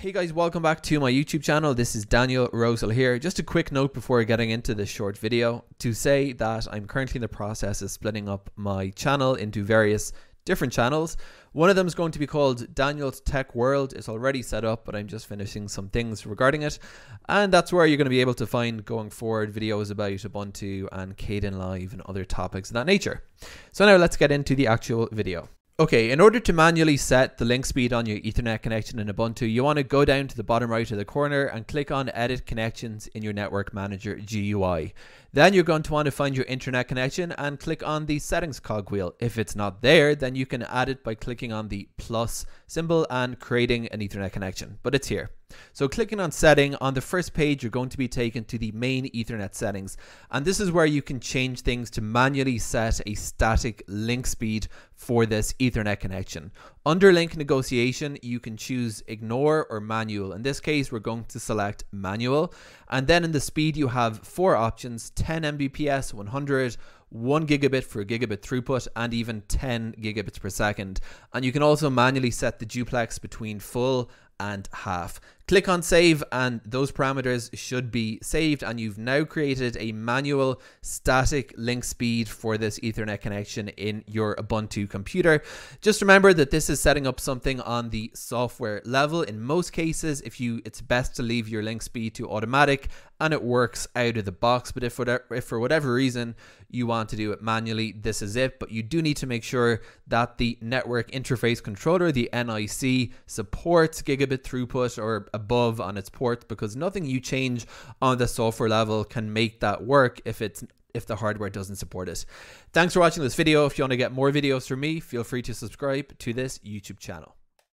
Hey guys, welcome back to my YouTube channel. This is Daniel Rosehill here. Just a quick note before getting into this short video to say that I'm currently in the process of splitting up my channel into various different channels. One of them is going to be called Daniel's Tech World. It's already set up, but I'm just finishing some things regarding it. And that's where you're going to be able to find going forward videos about Ubuntu and Kdenlive and other topics of that nature. So now let's get into the actual video. Okay, in order to manually set the link speed on your Ethernet connection in Ubuntu, you want to go down to the bottom right of the corner and click on Edit Connections in your Network Manager GUI. Then you're going to want to find your internet connection and click on the settings cogwheel. If it's not there, then you can add it by clicking on the plus symbol and creating an Ethernet connection, but it's here. So clicking on setting on the first page, you're going to be taken to the main ethernet settings. And this is where you can change things to manually set a static link speed for this ethernet connection. Under link negotiation, you can choose ignore or manual. In this case, we're going to select manual. And then in the speed, you have four options, 10 Mbps, 100, 1 gigabit for a gigabit throughput and even 10 gigabits per second. And you can also manually set the duplex between full and half. Click on save and those parameters should be saved and you've now created a manual static link speed for this ethernet connection in your Ubuntu computer. Just remember that this is setting up something on the software level. In most cases, if you it's best to leave your link speed to automatic and it works out of the box. But if for, if for whatever reason you want to do it manually, this is it. But you do need to make sure that the network interface controller, the NIC, supports gigabit throughput or above on its ports because nothing you change on the software level can make that work if it's if the hardware doesn't support it. Thanks for watching this video. If you want to get more videos from me, feel free to subscribe to this YouTube channel.